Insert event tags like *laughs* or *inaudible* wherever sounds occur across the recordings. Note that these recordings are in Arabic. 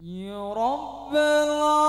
يا رب العالمين.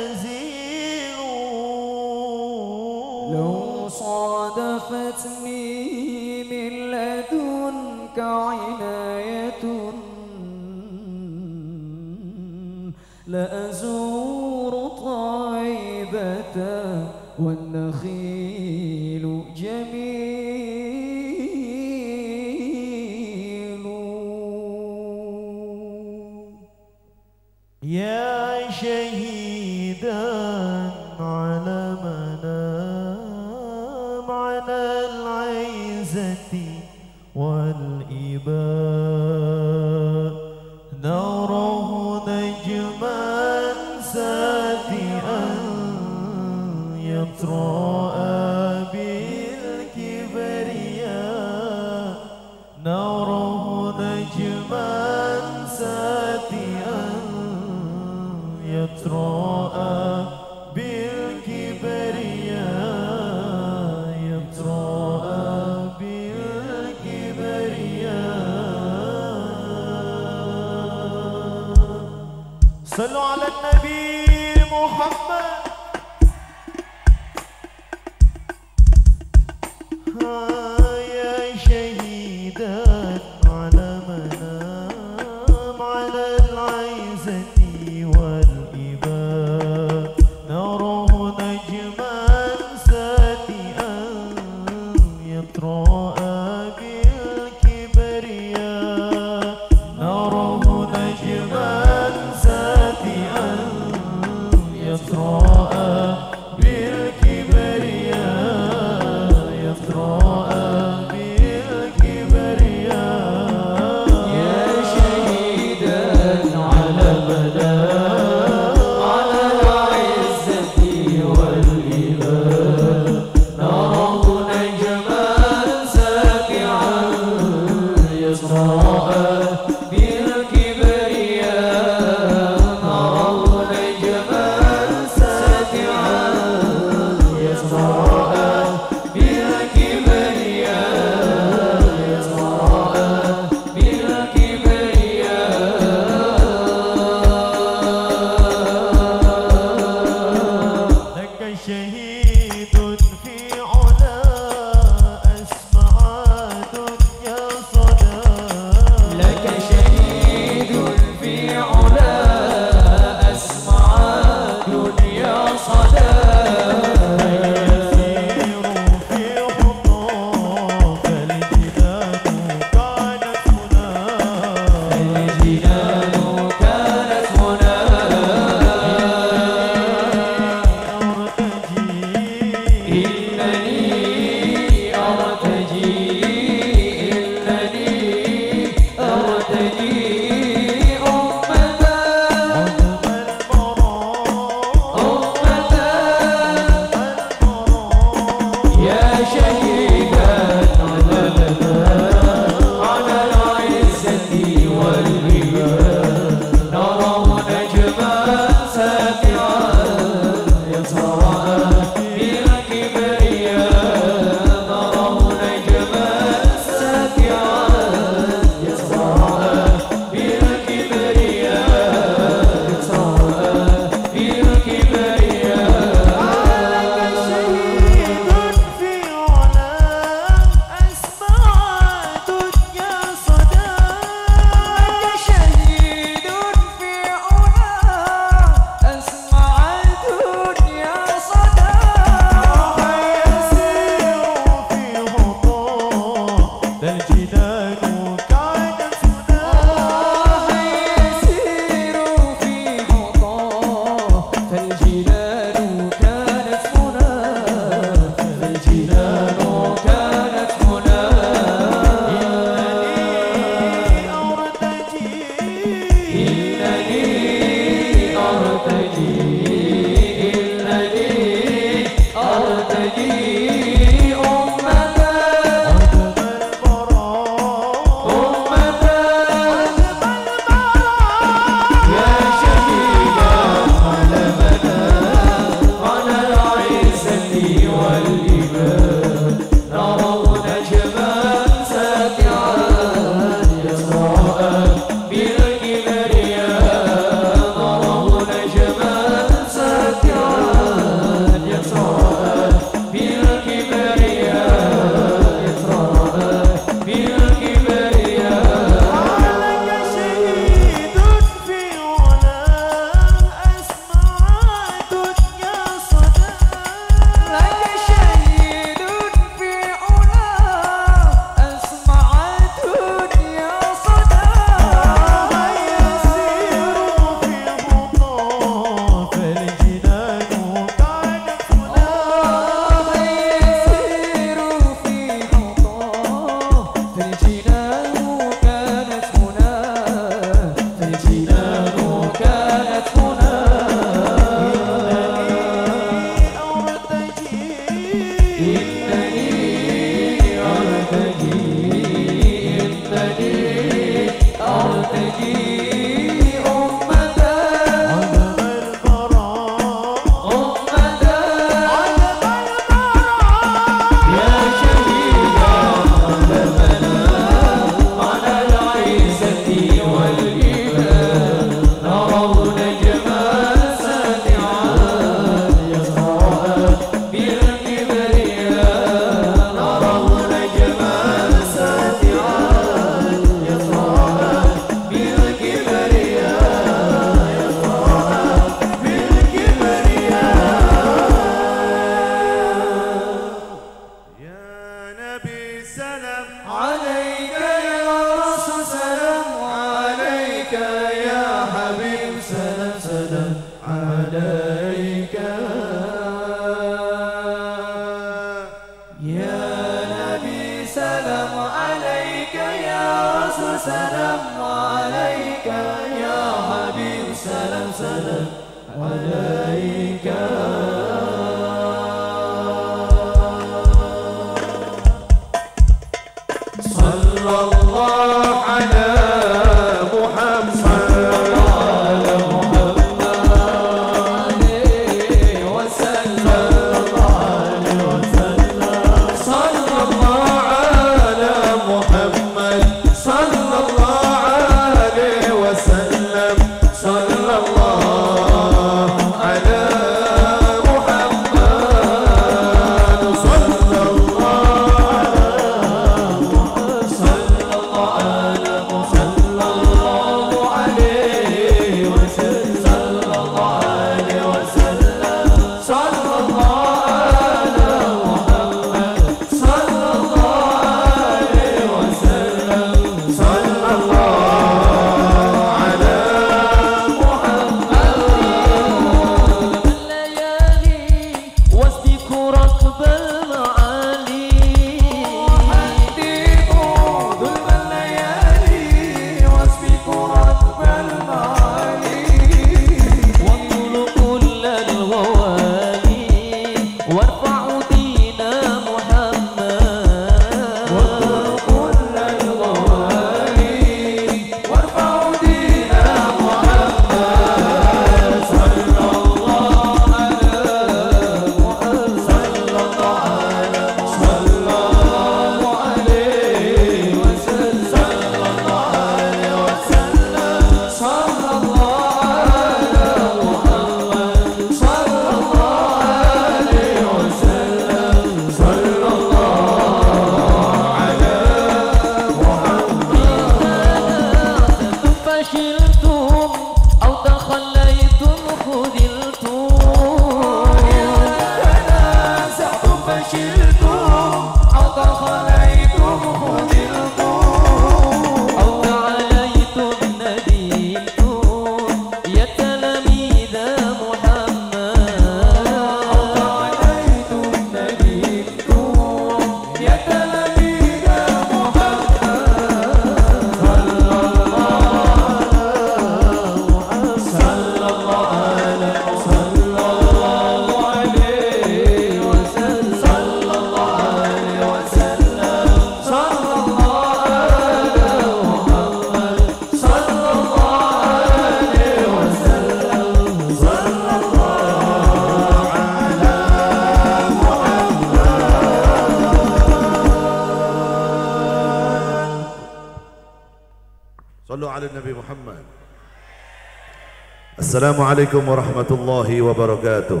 السلام عليكم ورحمة الله وبركاته.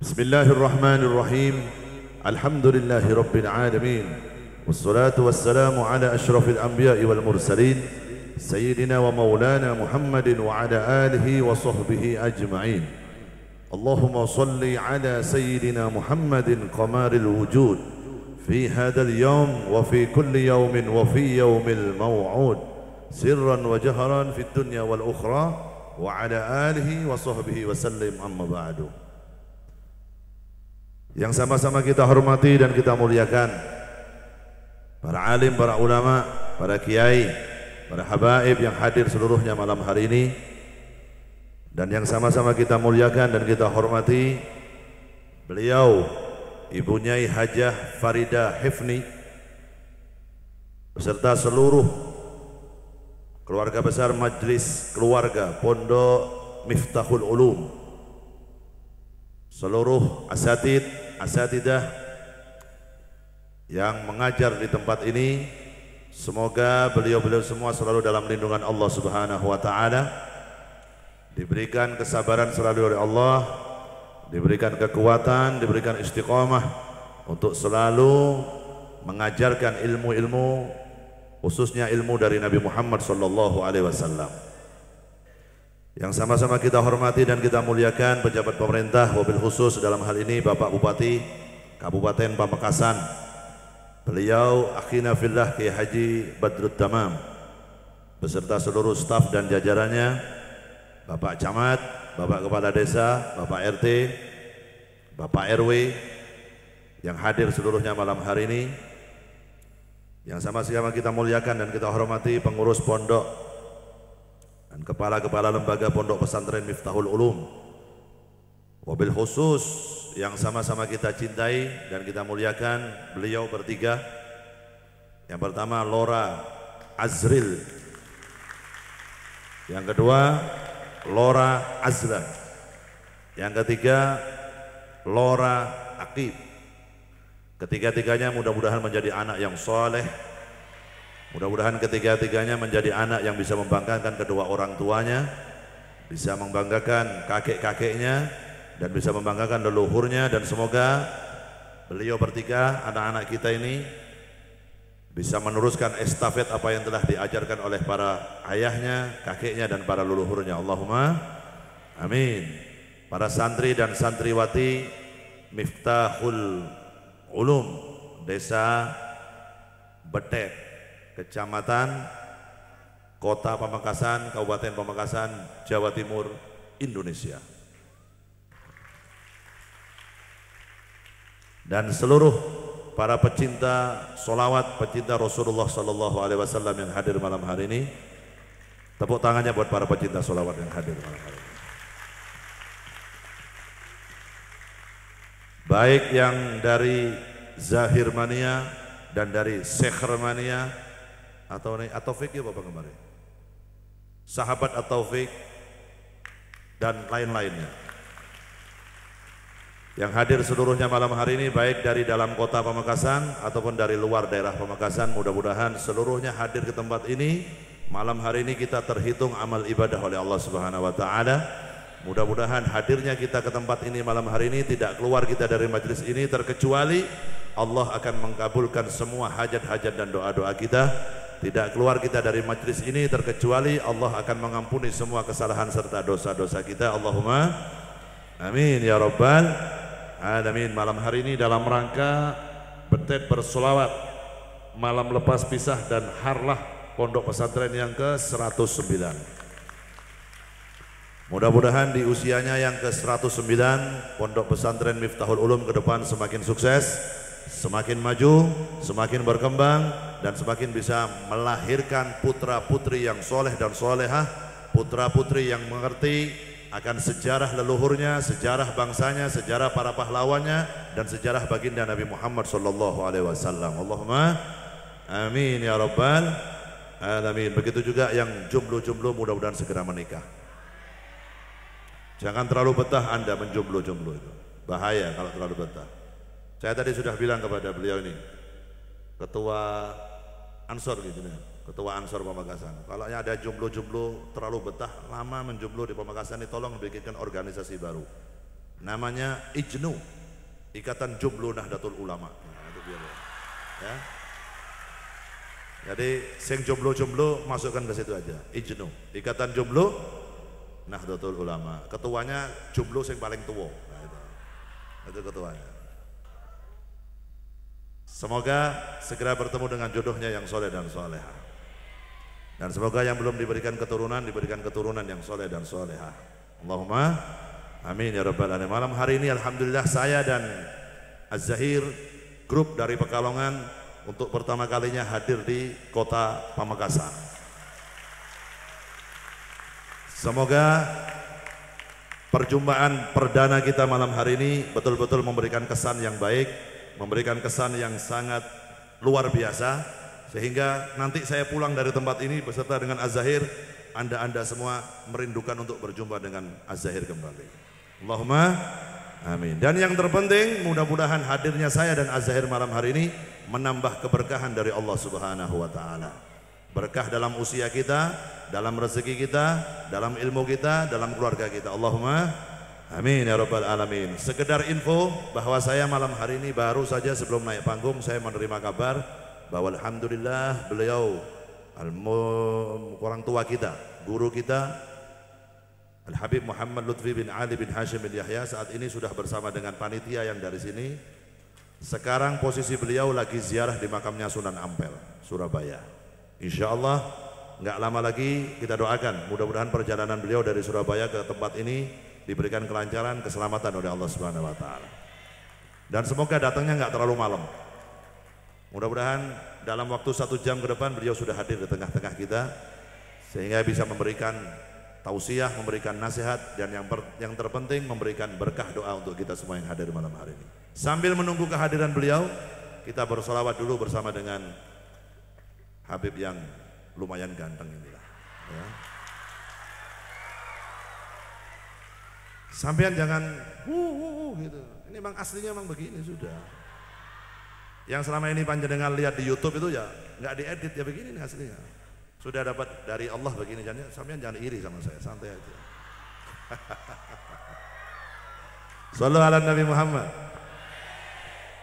بسم الله الرحمن الرحيم. الحمد لله رب العالمين. والصلاة والسلام على أشرف الأنبياء والمرسلين سيدنا ومولانا محمد وعلى آله وصحبه أجمعين. اللهم صل على سيدنا محمد قمار الوجود في هذا اليوم وفي كل يوم وفي يوم الموعود. sirran wa jaharan fid dunya wal ukhra wa ala alihi wa sahbihi wa sallim amma ba'du yang sama-sama kita hormati dan kita muliakan para alim, para ulama, para kiai, para habaib yang hadir seluruhnya malam hari ini. Dan yang sama-sama kita muliakan dan kita hormati beliau Ibu Nyai Hajah Farida Hifni beserta seluruh keluarga besar Majlis Keluarga Pondok Miftahul Ulum. Seluruh asatid, asatidah yang mengajar di tempat ini semoga beliau-beliau semua selalu dalam lindungan Allah Subhanahu wa taala. Diberikan kesabaran selalu oleh Allah diberikan kekuatan, diberikan istiqomah untuk selalu mengajarkan ilmu-ilmu khususnya ilmu dari Nabi Muhammad sallallahu alaihi wasallam. Yang sama-sama kita hormati dan kita muliakan pejabat pemerintah wabil khusus dalam hal ini Bapak Bupati Kabupaten Pamekasan. Beliau akhina fillah Kiai Haji Badrut Tamam beserta seluruh staf dan jajarannya, Bapak Camat, Bapak Kepala Desa, Bapak RT, Bapak RW yang hadir seluruhnya malam hari ini yang sama-sama kita muliakan dan kita hormati pengurus pondok dan kepala-kepala lembaga pondok pesantren Miftahul Ulum. Wabil khusus yang sama-sama kita cintai dan kita muliakan beliau bertiga. Yang pertama Lora Azril. Yang kedua Lora Azlan. Yang ketiga Lora Akib. Ketiga-tiganya mudah-mudahan menjadi anak yang soleh, Mudah-mudahan ketiga-tiganya menjadi anak yang bisa membanggakan kedua orang tuanya, bisa membanggakan kakek-kakeknya, dan bisa membanggakan leluhurnya dan semoga beliau bertiga anak-anak kita ini bisa meneruskan estafet apa yang telah diajarkan oleh para ayahnya, kakeknya dan para leluhurnya. Allahumma amin. Para santri dan santriwati Miftahul Ulum Desa Betet Kecamatan Kota Pamekasan, Kabupaten Pamekasan, Jawa Timur, Indonesia. Dan seluruh para pecinta solawat, pecinta Rasulullah Sallallahu Alaihi Wasallam yang hadir malam hari ini, tepuk tangannya buat para pecinta solawat yang hadir malam hari ini. Baik yang dari Zahir Mania dan dari Sekher Mania atau atau fik ya Bapak kemarin. Sahabat atau fik dan lain-lainnya. Yang hadir seluruhnya malam hari ini baik dari dalam kota Pamekasan ataupun dari luar daerah Pamekasan mudah-mudahan seluruhnya hadir ke tempat ini malam hari ini kita terhitung amal ibadah oleh Allah Subhanahu wa taala mudah-mudahan hadirnya kita ke tempat ini malam hari ini tidak keluar kita dari majlis ini terkecuali Allah akan mengkabulkan semua hajat-hajat dan doa-doa kita tidak keluar kita dari majlis ini terkecuali Allah akan mengampuni semua kesalahan serta dosa-dosa kita. Allahumma amin ya rabbal alamin. Malam hari ini dalam rangka betet bersolawat malam lepas pisah dan harlah pondok pesantren yang ke-109. Mudah-mudahan di usianya yang ke-109 pondok pesantren Miftahul Ulum ke depan semakin sukses semakin maju, semakin berkembang dan semakin bisa melahirkan putra-putri yang soleh dan solehah, putra-putri yang mengerti akan sejarah leluhurnya, sejarah bangsanya, sejarah para pahlawannya dan sejarah baginda Nabi Muhammad sallallahu alaihi wasallam. Allahumma amin ya rabbal alamin. Begitu juga yang jomblo-jomblo mudah-mudahan segera menikah. Jangan terlalu betah Anda menjomblo-jomblo itu. Bahaya kalau terlalu betah. Saya tadi sudah bilang kepada beliau ini, ketua Ansor gitu ya, ketua Ansor Pamekasan. Kalau ada jomblo-jomblo terlalu betah, lama menjomblo di Pamekasan ini tolong bikinkan organisasi baru. Namanya IJNU, Ikatan Jomblo Nahdlatul Ulama. Nah, itu biar ya. Jadi sing jomblo-jomblo masukkan ke situ aja. IJNU, Ikatan Jomblo Nahdlatul Ulama. Ketuanya jomblo sing paling tua. Nah, itu. itu ketuanya. Semoga segera bertemu dengan jodohnya yang soleh dan soleha. Dan semoga yang belum diberikan keturunan diberikan keturunan yang soleh dan soleha. Allahumma amin ya rabbal alamin. Malam hari ini alhamdulillah saya dan Az-Zahir grup dari Pekalongan untuk pertama kalinya hadir di kota Pamekasan. Semoga perjumpaan perdana kita malam hari ini betul-betul memberikan kesan yang baik memberikan kesan yang sangat luar biasa. Sehingga nanti saya pulang dari tempat ini beserta dengan Az-Zahir anda-anda semua merindukan untuk berjumpa dengan Az-Zahir kembali. Allahumma amin. Dan yang terpenting mudah-mudahan hadirnya saya dan Az-Zahir malam hari ini menambah keberkahan dari Allah subhanahu wa ta'ala berkah dalam usia kita dalam rezeki kita dalam ilmu kita dalam keluarga kita Allahumma Amin ya rabbal alamin. Sekedar info bahwa saya malam hari ini baru saja sebelum naik panggung saya menerima kabar bahwa alhamdulillah beliau orang tua kita, guru kita Al Habib Muhammad Lutfi bin Ali bin Hashim bin Yahya saat ini sudah bersama dengan panitia yang dari sini. Sekarang posisi beliau lagi ziarah di makamnya Sunan Ampel, Surabaya. Insya Allah nggak lama lagi kita doakan mudah-mudahan perjalanan beliau dari Surabaya ke tempat ini diberikan kelancaran, keselamatan oleh Allah Subhanahu wa taala. Dan semoga datangnya nggak terlalu malam. Mudah-mudahan dalam waktu satu jam ke depan beliau sudah hadir di tengah-tengah kita sehingga bisa memberikan tausiah, memberikan nasihat dan yang per- yang terpenting memberikan berkah doa untuk kita semua yang hadir malam hari ini. Sambil menunggu kehadiran beliau, kita bersolawat dulu bersama dengan Habib yang lumayan ganteng inilah. Ya. Sampean jangan wuh, gitu. Ini memang aslinya memang begini sudah. Yang selama ini panjenengan lihat di YouTube itu ya nggak diedit ya begini nih aslinya. Sudah dapat dari Allah begini jangan sampean jangan iri sama saya, santai aja. *laughs* Sallu ala Nabi Muhammad.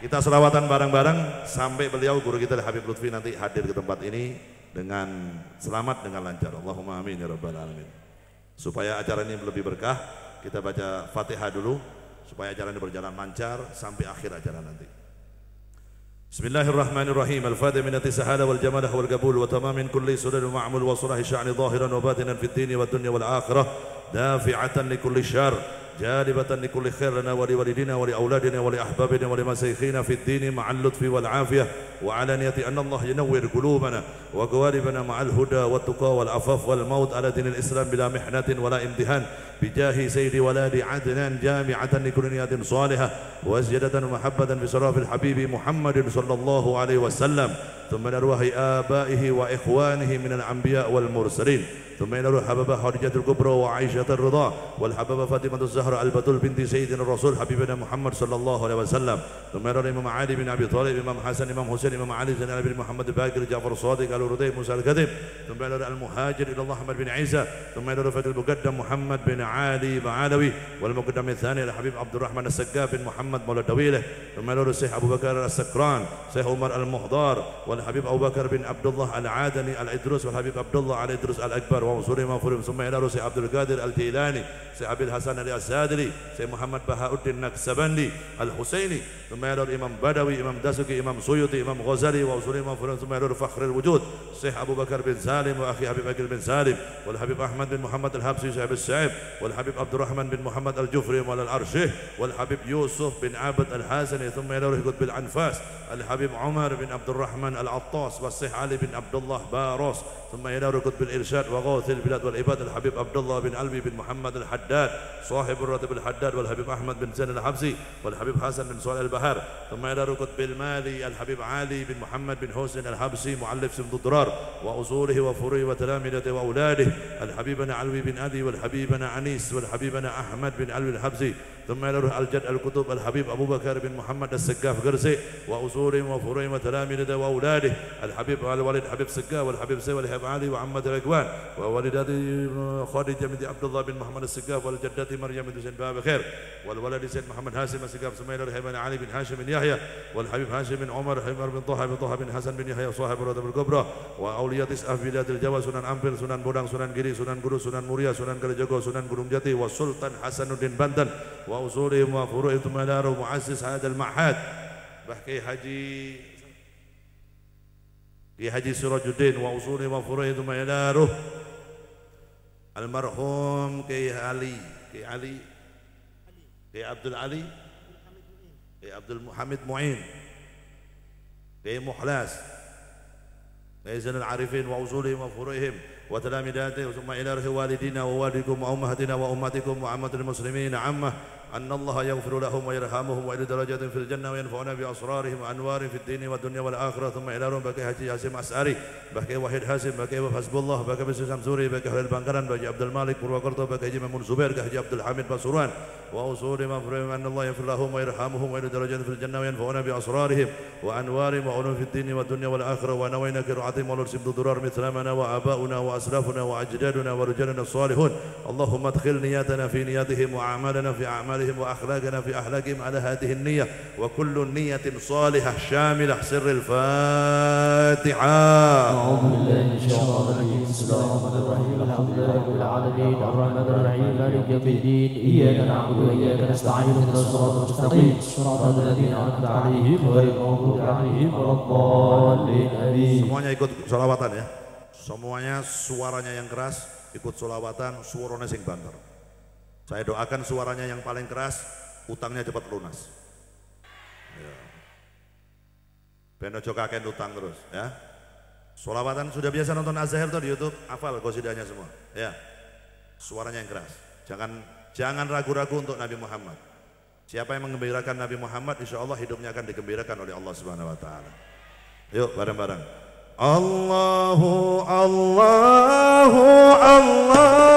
Kita selawatan bareng-bareng sampai beliau guru kita Habib Lutfi nanti hadir ke tempat ini dengan selamat dengan lancar. Allahumma amin ya rabbal alamin. Supaya acara ini lebih berkah, kita baca Fatihah dulu supaya acara ini berjalan lancar sampai akhir acara nanti. Bismillahirrahmanirrahim. Al-Fatihah min at-tisahada wal jamalah wal kabul wa tamam min kulli sunan wa ma'mul wa surah sya'ni zahiran wa batinan fid dunya wal akhirah dafi'atan li kulli جالبة لكل خير لنا ولوالدينا ولأولادنا ولأحبابنا ولمسيخينا في الدين مع اللطف والعافية وعلانية أن الله ينور قلوبنا وقوالبنا مع الهدى والتقى والعفاف والموت على دين الإسلام بلا محنة ولا امتحان بجاه سيد ولاد عدنان جامعة لكل نيات صالحة وزيادة محبة بصراف الحبيب محمد صلى الله عليه وسلم ثم من أرواح آبائه وإخوانه من الأنبياء والمرسلين ثم إلى روح حبابة خديجة الكبرى وعائشة الرضا والحبابة فاطمة الزهراء البتول بنت سيدنا الرسول حبيبنا محمد صلى الله عليه وسلم. ثم إلى الإمام علي بن أبي طالب إمام حسن إمام حسين إمام علي زين بن محمد باكر جعفر الصادق آل ردي موسى الكذب. ثم إلى المهاجر إلى الله أحمد بن عيسى. ثم إلى رفعة المقدم محمد بن علي بعلوي. والمقدم الثاني الحبيب عبد الرحمن السقاف بن محمد مولى دويله ثم إلى الشيخ أبو بكر السكران شيخ عمر المهضار والحبيب أبو بكر بن عبد الله العادني الإدروس والحبيب عبد الله الإدروس الأكبر. ومنصور مغفور ثم إلى رؤوس عبد القادر الجيلاني سي عبد الحسن الأسادلي سي محمد بهاء الدين النكسبندي الحسيني ثم إلى الإمام بدوي إمام دسوقي إمام سيوطي إمام غزالي وأصول مغفور ثم إلى فخر الوجود شيخ أبو بكر بن سالم وأخي أبي بكر بن سالم والحبيب أحمد بن محمد الحبسي صاحب السعيب والحبيب عبد الرحمن بن محمد الجفري مولى العرشه والحبيب يوسف بن عابد الحازني ثم إلى روح قطب الأنفاس الحبيب عمر بن عبد الرحمن العطاس والشيخ علي بن عبد الله باروس ثم إلى روح قطب الإرشاد وغوث البلاد والعباد الحبيب عبد الله بن علوي بن محمد الحداد صاحب الراتب الحداد والحبيب أحمد بن زين الحبسي والحبيب حسن بن صالح البهار. ثم إلى روح قطب المالي الحبيب علي بن محمد بن حسين الحبسي معلف سمد الضرار وأصوله وفروعه وتلامذته وأولاده الحبيبنا علوي بن أبي والحبيبنا عنيس والحبيبنا أحمد بن علوي الحبسي ثم إلى روح الجد الكتب الحبيب أبو بكر بن محمد السقاف قرسي وأصولهم وفروعهم وتلامذته وأولاده الحبيب الوالد حبيب سقاف والحبيب سي والحبيب علي وعمة الأكوان ووالدته خديجة بنت عبد الله بن محمد السقاف والجدة مريم بنت سيد باب خير والولد سيد محمد هاشم السقاف ثم إلى الحبيب علي بن هاشم بن يحيى والحبيب هاشم بن عمر حمر بن طه بن طه بن حسن بن يحيى صاحب الرتب الكبرى وأولياء تسعة في بلاد الجوى سنن أمبل سنن بودang سنن giri سنن guru سنن muria سنن kalijogo سنن gunung jati والسلطان حسن الدين بندن وأصولهم وفروعهم ثم مؤسس هذا المعهد. بحكي حجي في حجي سراج الدين وأصولهم وفروعهم ثم المرحوم كي علي كي علي كي عبد العلي كي عبد المحمد معين كي محلاس كي زين العارفين وأصولهم وفروعهم وتلامذاتهم ثم إلى والدينا ووالدكم وأمهاتنا وأمهاتكم وعامة المسلمين عامة أن الله يغفر لهم ويرحمهم وإلى درجات في الجنة وينفعنا بأسرارهم وأنوار في الدين والدنيا والآخرة. ثم إلى روم بكي حجي حاسم أسعري بكي وحيد حاسم بكي حسب الله بكي بس سمسوري بكي هلال بانكران بكي عبد المالك پurwakarta بكي حجي ممون زبير بكي عبد الحميد بسوران وأصول مفرهم أن الله يغفر لهم ويرحمهم وإلى درجات في الجنة وينفعنا بأسرارهم وأنوارهم وعلوم في الدين والدنيا والآخرة ونوينا كرعتهم ولرسم ضرار مثلنا وآباؤنا وأسلافنا وأجدادنا ورجالنا الصالحون. اللهم ادخل نياتنا في نياتهم وأعمالنا في أعمالهم وأخلاقنا في أخلاقهم على هذه النية. وكل نية صالحة شاملة سر الفاتحة. أعوذ بالله من الشيطان الرجيم. بسم الله الرحمن الرحيم. الحمد لله رب العالمين. الرحمن الرحيم. مالك يوم الدين. إياك نعبد وإياك نستعين Semuanya ikut sholawatan ya. Semuanya suaranya yang keras ikut sholawatan suaranya sing banter. Saya doakan suaranya yang paling keras, utangnya cepat lunas. Ya. Benojo kakek utang terus ya. Sholawatan sudah biasa nonton Azhar tuh di YouTube, hafal gosidanya semua. Ya. Suaranya yang keras. Jangan Jangan ragu-ragu untuk Nabi Muhammad. Siapa yang menggembirakan Nabi Muhammad, insya Allah hidupnya akan digembirakan oleh Allah Subhanahu Wa Taala. Yuk bareng-bareng. Allahu Allahu Allah.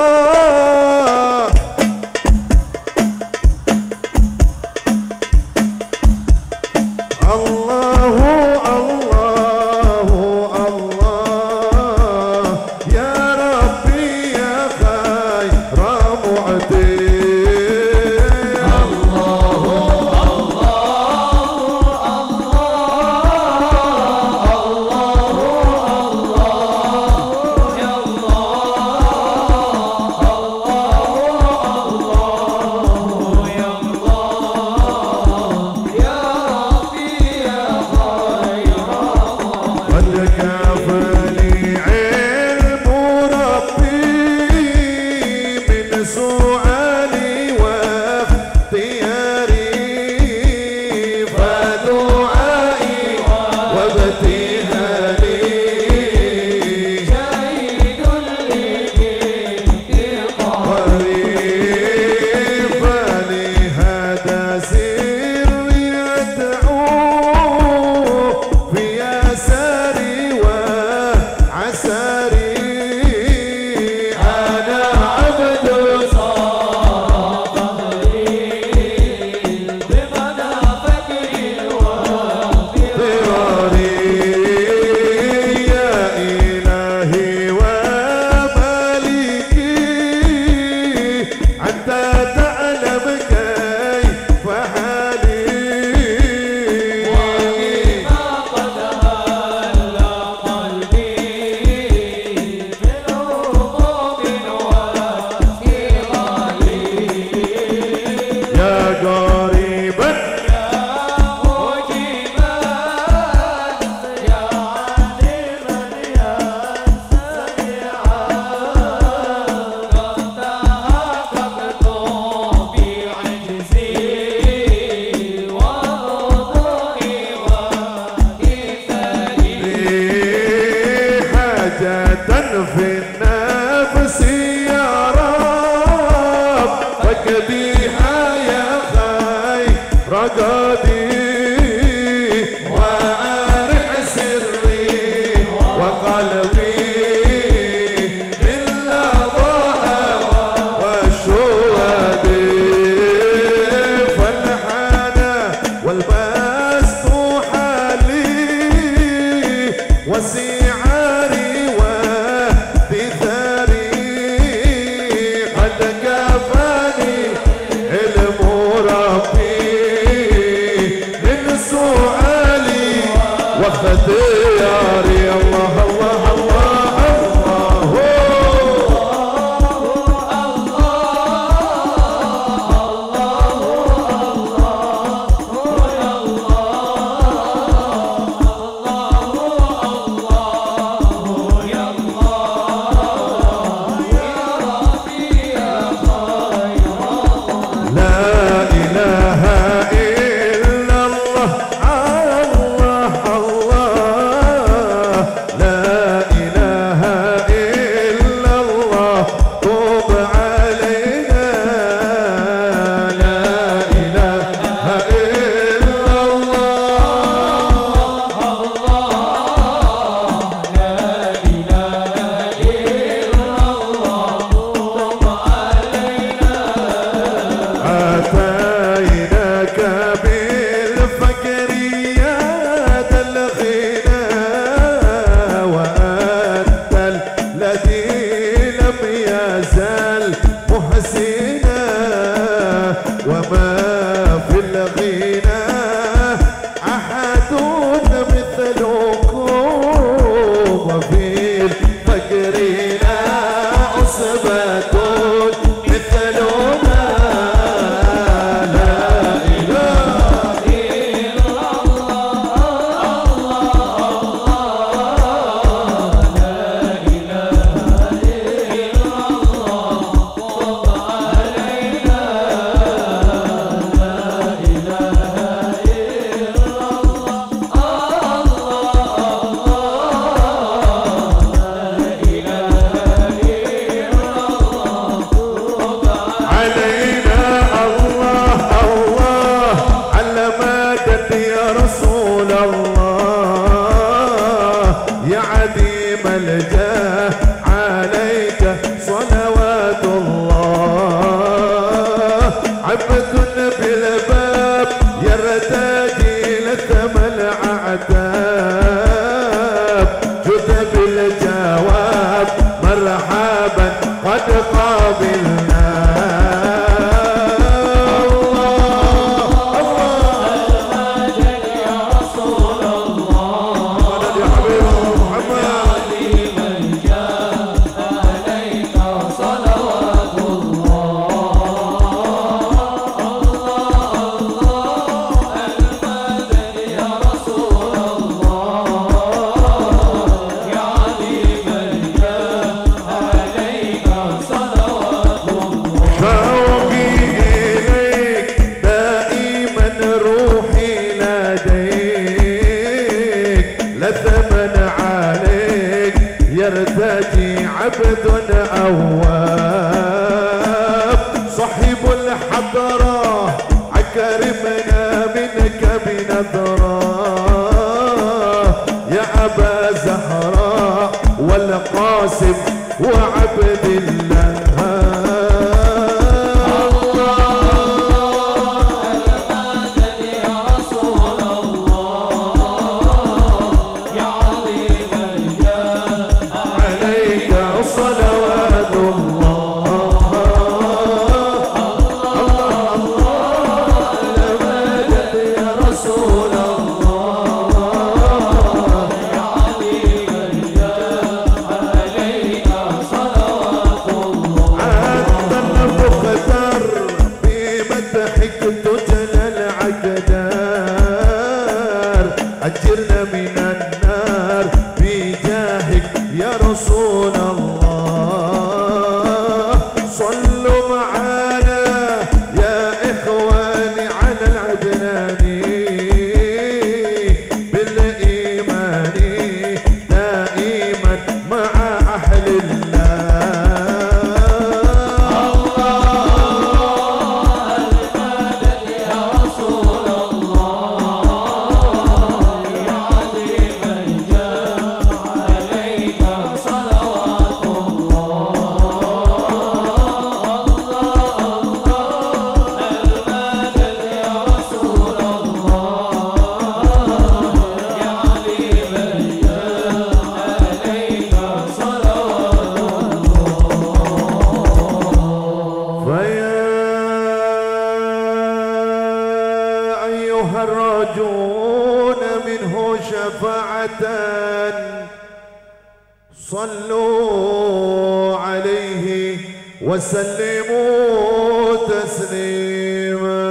وسلموا تسليما.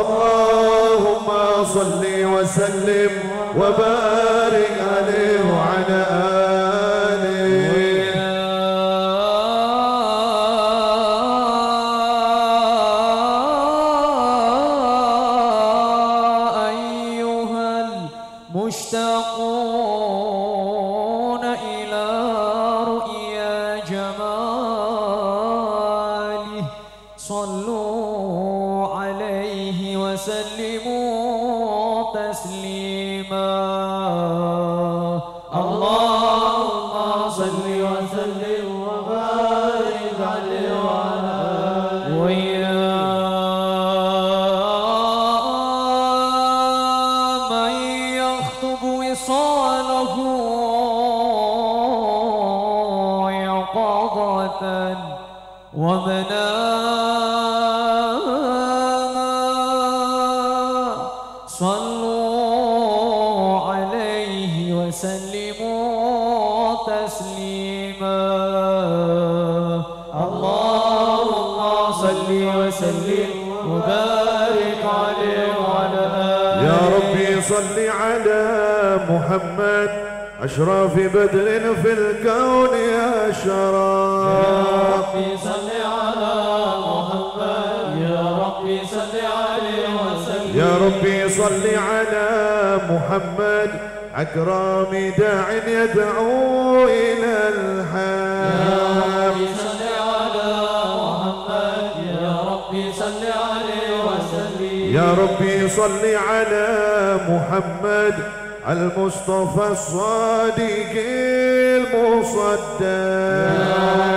اللهم صل وسلم وبارك المصطفى الصادق المصدق.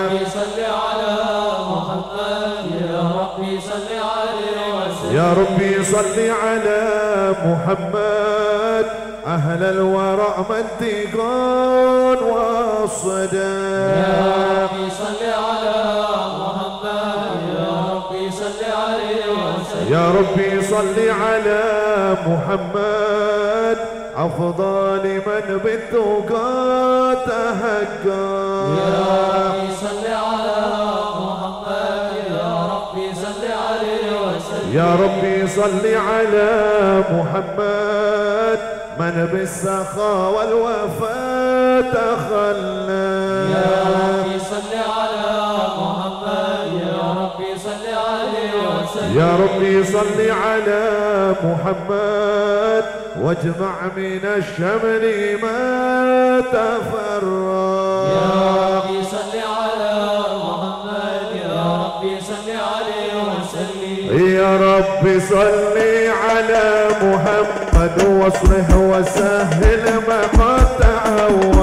ربي صل على محمد يا ربي صل عليه وسلم يا ربي صل على محمد. أهل الورع منطقا والصدى ربي صل على محمد يا ربي صل عليه وسلم يا ربي صل على محمد. أفضل من بالتقى تهكى ربي صل على محمد يا ربي صل عليه وسلم. يا ربي صل على محمد. من بالسخاء والوفاء تخلى. يا ربي صل على يا ربي صل على محمد واجمع من الشمل ما تفرق. يا ربي صل على محمد يا ربي صل عليه وسلم. يا ربي صل على محمد واصلح وسهل ما قد تعود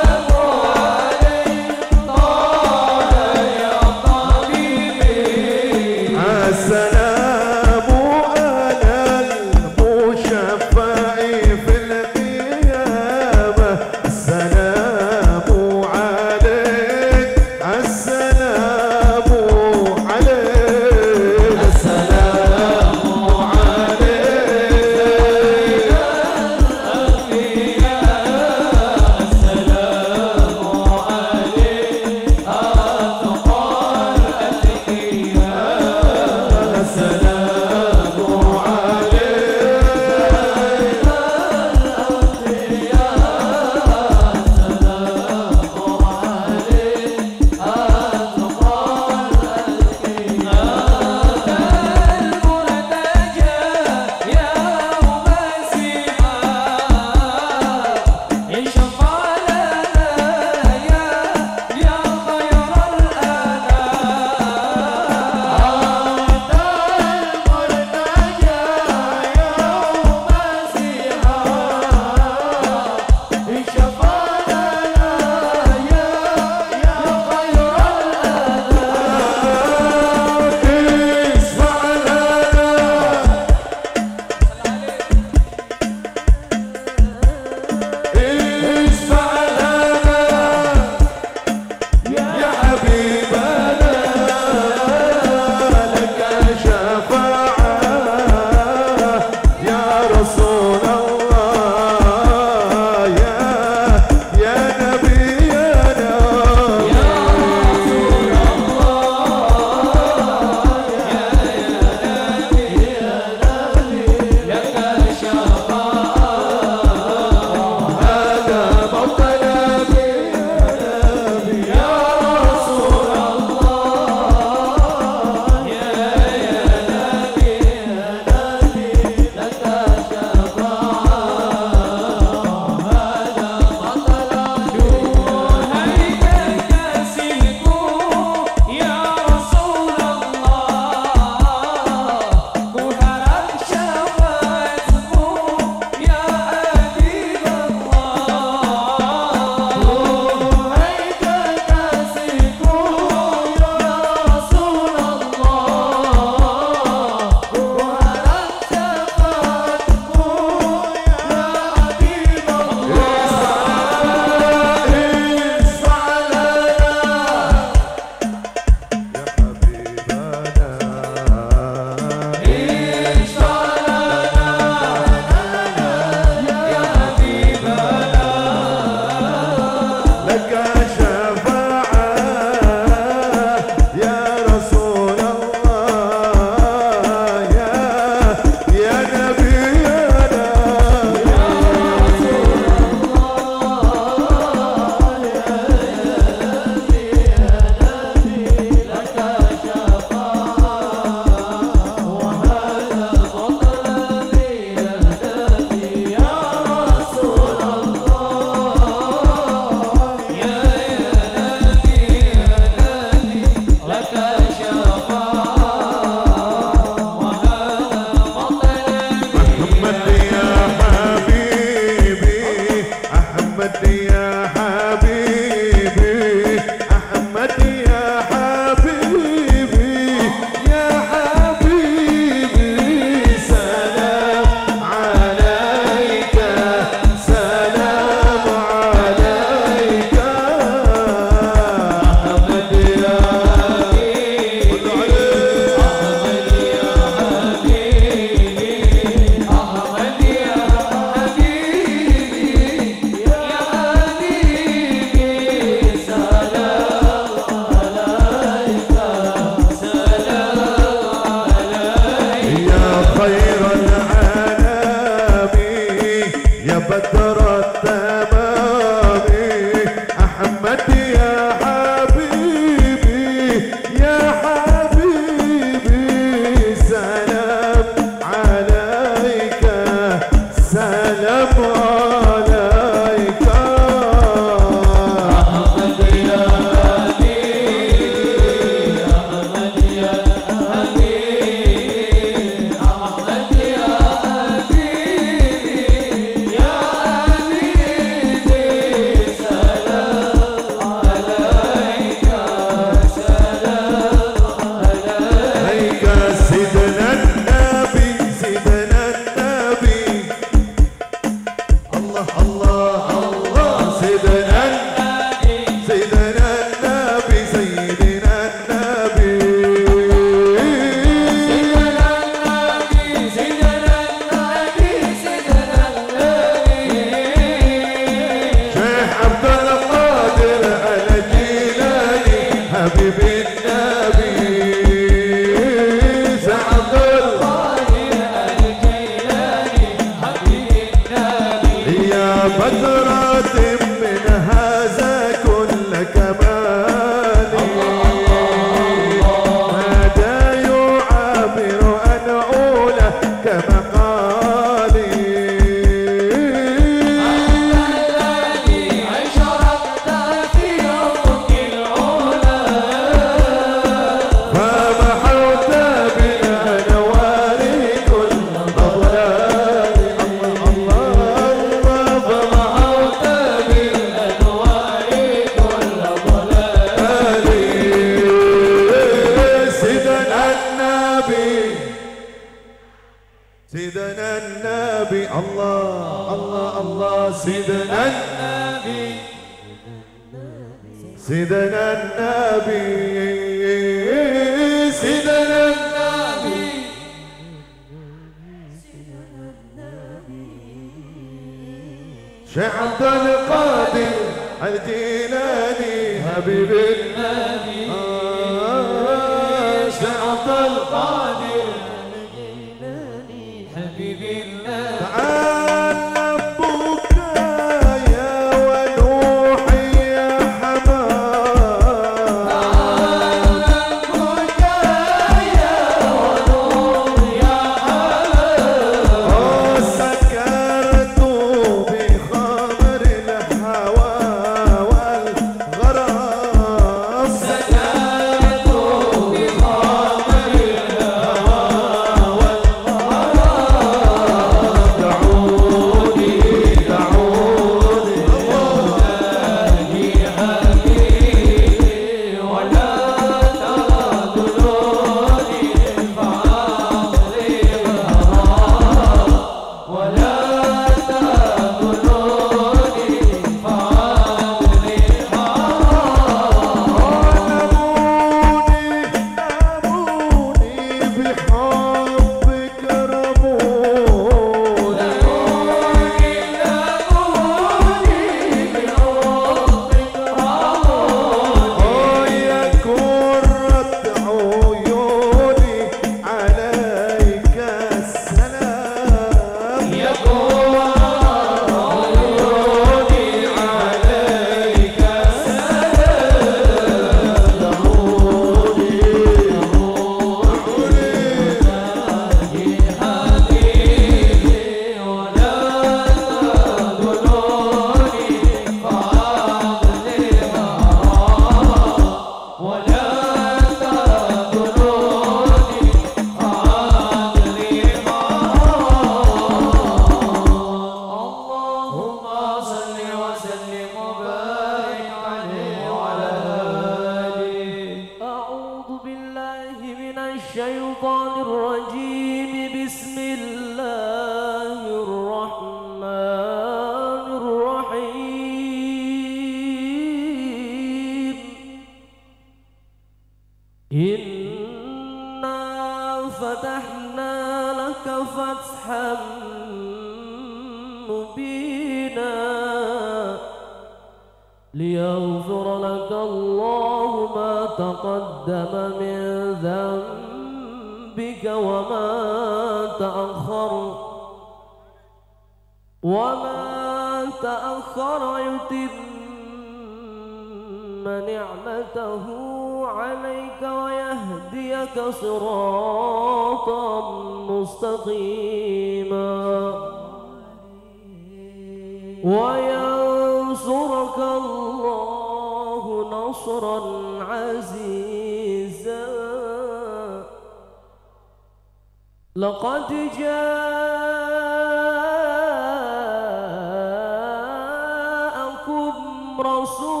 جاءكم رسول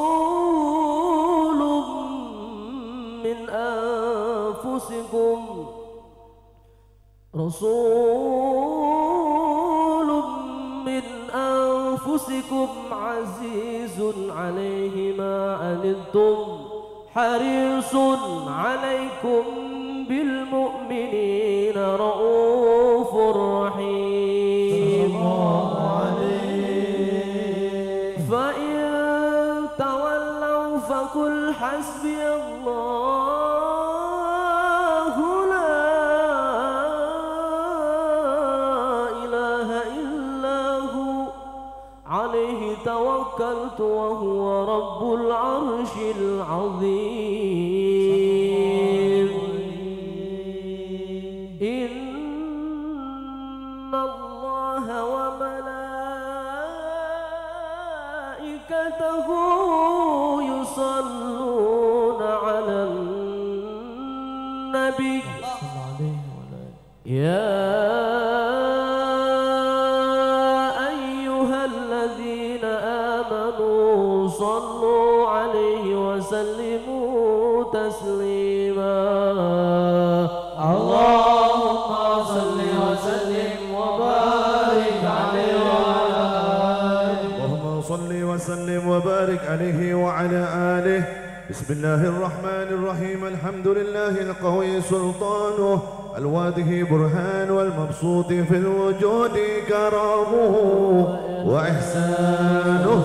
من أنفسكم. رسول من أنفسكم عزيز عليه ما أنتم حريص عليكم بالمؤمنين. رؤوف بسم الله الرحمن الرحيم. الحمد لله القوي سلطانه. الواده برهان والمبسوط في الوجود كرامه. وإحسانه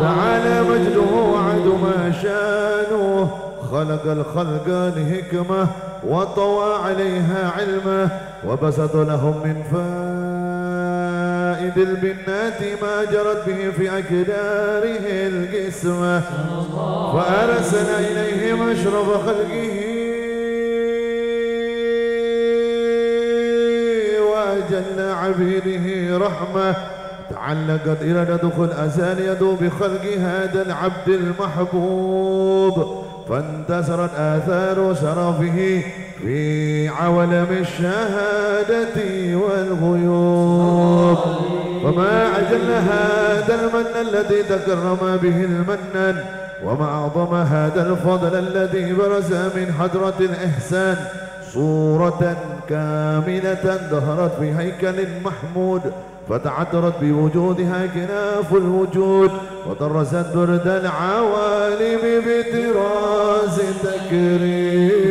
تعالى مجده وعد ما شانه. خلق الخلق لحكمة وطوى عليها علمه وبسط لهم من فائد البنات ما جرت به في أكداره القسمة فأرسل إليهم أشرف خلقه وأجل عبيده رحمة. تعلقت إلى دخل أزال يدو بخلق هذا العبد المحبوب. فانتشرت آثار شرفه في عولم الشهادة والغيوب. وما أجل هذا المن الذي تكرم به المنن. وما أعظم هذا الفضل الذي برز من حضرة الإحسان. صورة كاملة ظهرت في هيكل محمود. فتعطرت بوجودها كناف الوجود. وطرست برد العوالم بطراز تكريم.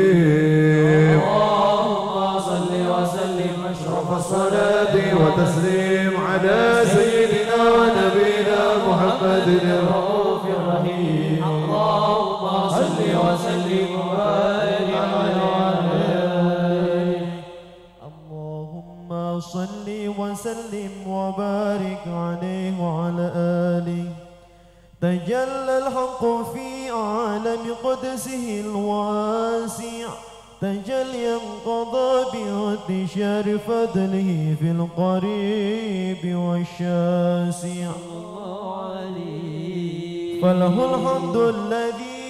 على سيدنا ونبينا محمد الرؤوف الرحيم. اللهم صل وسلم وبارك عليه اللهم صل وسلم وبارك عليه وعلى آله. تجلى الحق في عالم قدسه الواسع. تجليا قضى بانتشار فضله في القريب والشاسع. فله الحمد الذي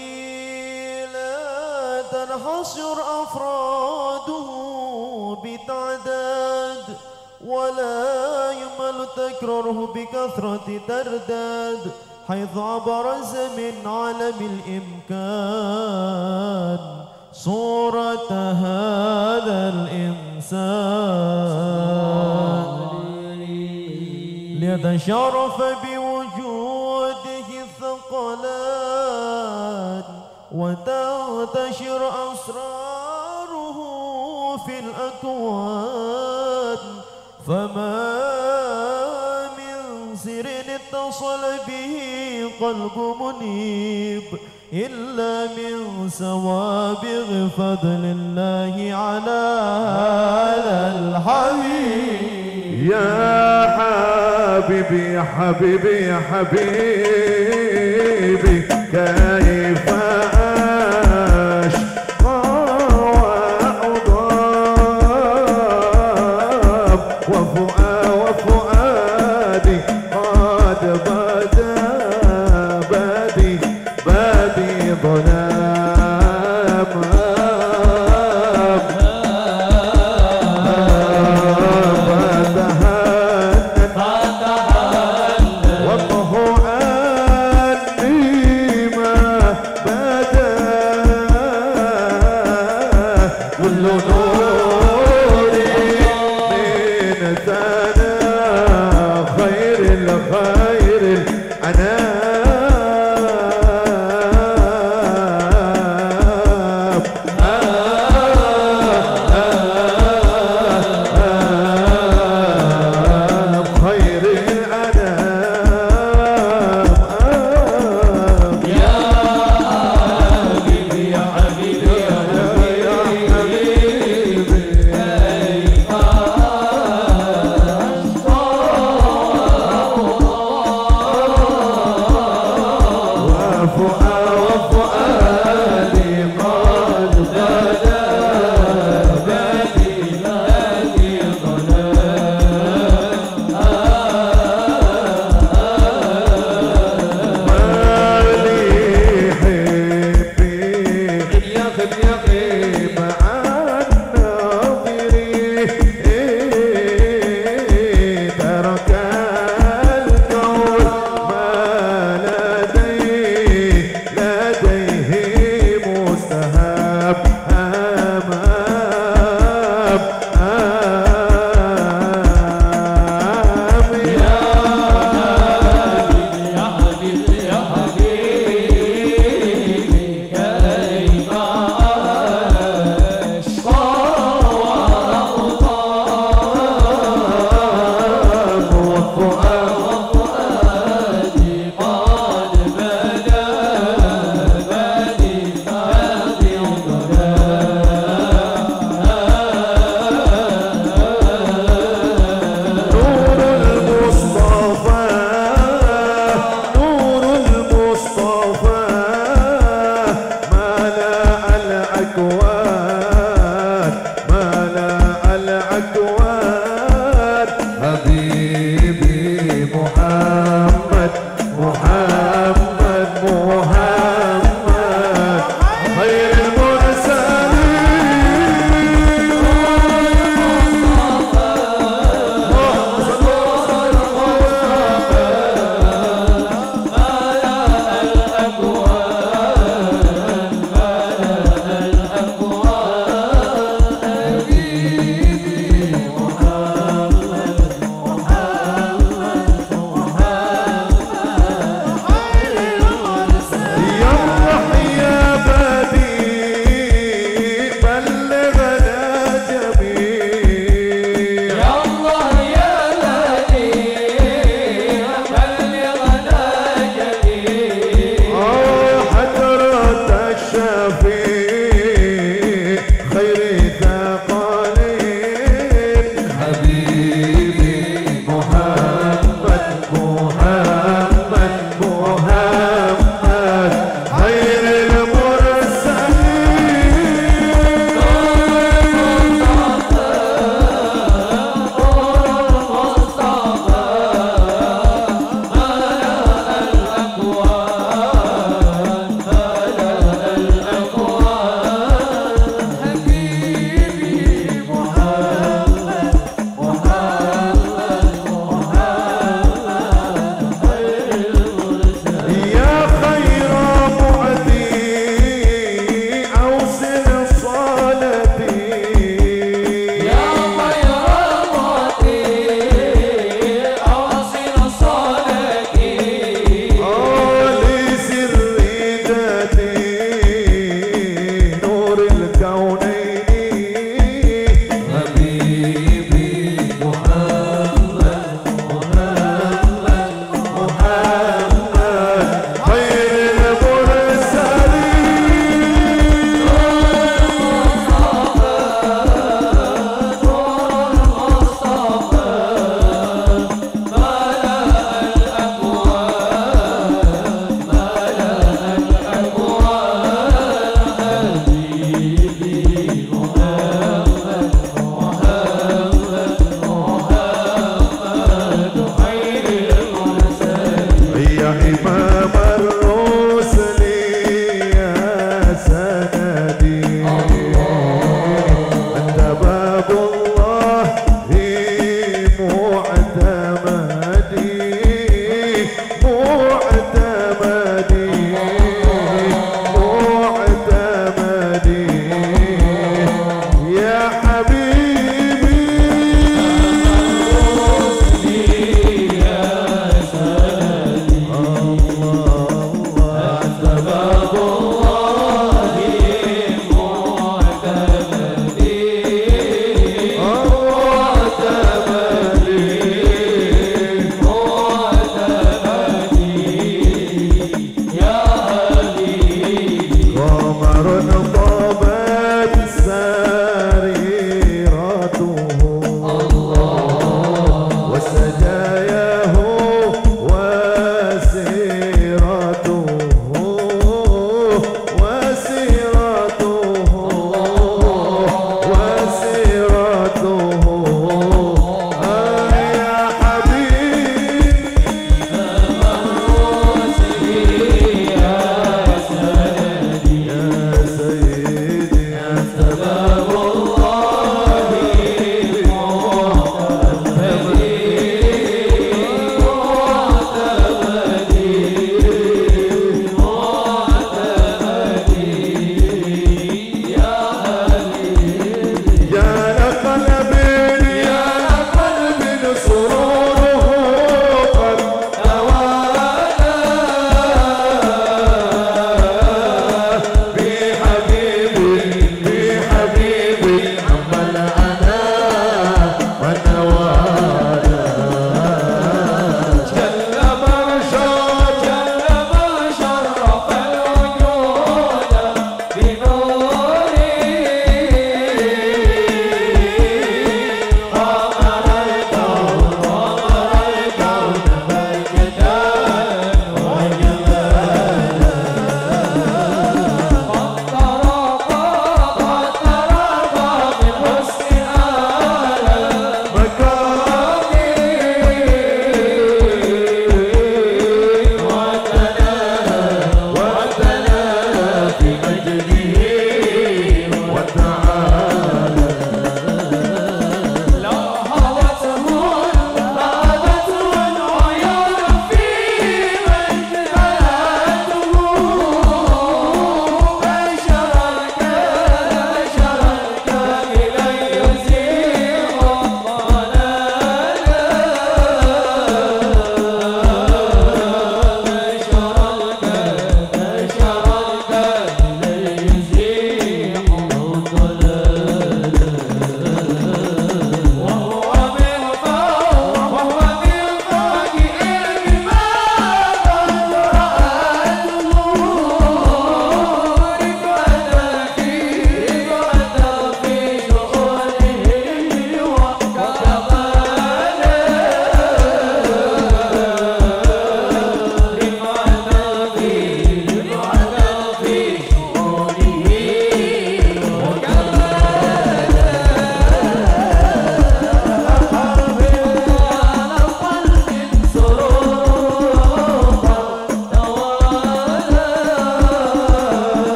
لا تنحصر أفراده بتعداد ولا يمل تكراره بكثرة ترداد حيث أبرز من عالم الإمكان. صورة هذا الإنسان. ليتشرف بوجوده الثقلان وتنتشر أسراره في الأكوان. فما من سر اتصل به قلب منيب. إلا من سوابغ فضل الله على هذا الحبيب. يا حبيبي حبيبي حبيبي كيف